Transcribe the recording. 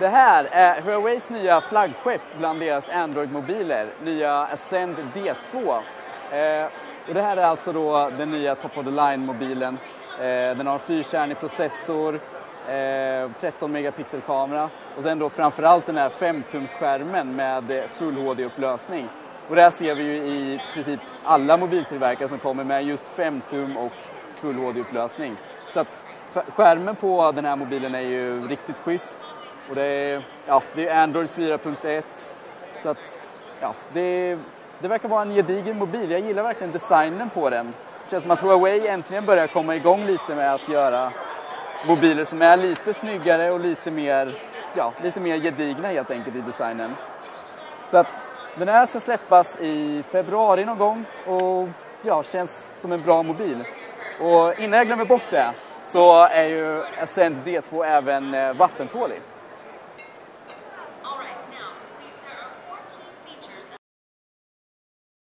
Det här är Huaweis nya flaggskepp bland deras Android-mobiler, nya Ascend D2. Eh, och det här är alltså då den nya top of the line-mobilen. Eh, den har en fyrkärnig processor, eh, 13 megapixel-kamera och sen då framförallt den här 5-tumsskärmen med full HD-upplösning. Och det här ser vi ju i princip alla mobiltillverkare som kommer med just 5 tum och full HD-upplösning. Så att skärmen på den här mobilen är ju riktigt schysst. Och det är, ja, det är Android 4.1. Så att, ja, det, det verkar vara en gedigen mobil. Jag gillar verkligen designen på den. Det känns som att Huawei äntligen börjar komma igång lite med att göra mobiler som är lite snyggare och lite mer, ja, lite mer gedigna helt enkelt i designen. Så att den här ska släppas i februari någon gång och ja, känns som en bra mobil. Och innan jag glömmer bort det så är ju Ascend D2 även eh, vattentålig.